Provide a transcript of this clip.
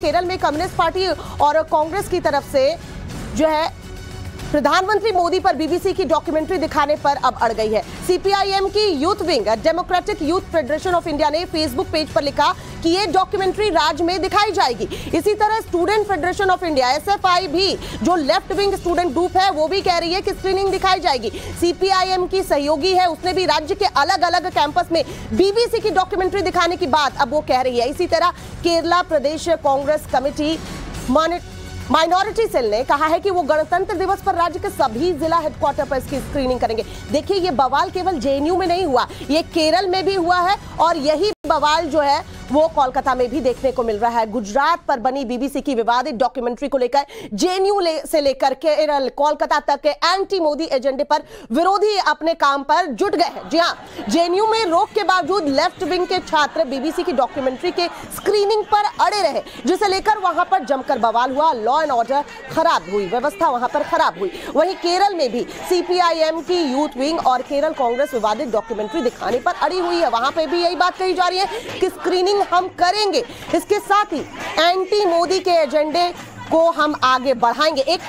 केरल में communist party और कांग्रेस की तरफ़ से जो है प्रधानमंत्री मोदी पर बीबीसी की डॉक्यूमेंट्री दिखाने पर अब अड़ गई है। सीपीआईएम की youth wing, Democratic Youth Federation of India ने फेसबुक पेज पर लिखा कि ये डॉक्यूमेंट्री राज्य में दिखाई जाएगी। इसी तरह Student Federation of India, SFI भी, जो लेफ़्ट विंग स्टूडेंट ग्रुप है, वो भी कह रही है कि स्क्रीनिंग दिखाई जाएगी। सीपीआईएम की सहयोगी है, उसने भी राज्य के अलग अलग कैंपस में बीबीसी की डॉक्यूमेंट्री दिखाने की बात अब वो कह रही है। इसी तरह Kerala Pradesh Congress Committee minority cell ने कहा है कि वो गणतंत्र दिवस पर राज्य के सभी जिला हेडक्वार्टर पर इसकी स्क्रीनिंग करेंगे। देखिए, ये बवाल केवल जेएनयू में नहीं हुआ, ये केरल में भी हुआ है और यही बवाल जो है वो कोलकाता में भी देखने को मिल रहा है। गुजरात पर बनी बीबीसी की विवादित डॉक्यूमेंट्री को लेकर जेएनयू ले, से लेकर केरल कोलकाता तक के एंटी मोदी एजेंडे पर विरोधी अपने काम पर जुट गए हैं। जी हाँ जेएनयू में रोक के बावजूद लेफ़्ट विंग के छात्र बीबीसी की डॉक्यूमेंट्री के स्क्रीनिंग पर अड़े रहे जिसे लेकर वहाँ पर जमकर बवाल हुआ। लॉ एंड ऑर्डर खराब हुई व्यवस्था वहाँ पर खराब हुई। वहीं केरल में भी सीपीआईएम की यूथ विंग और केरल कांग्रेस विवादित डॉक्यूमेंट्री दिखाने पर अड़ी हुई है। वहाँ पर भी यही बात कही जा रही है कि स्क्रीनिंग हम करेंगे। इसके साथ ही एंटी मोदी के एजेंडे को हम आगे बढ़ाएँगे। एक